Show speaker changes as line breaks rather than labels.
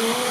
you.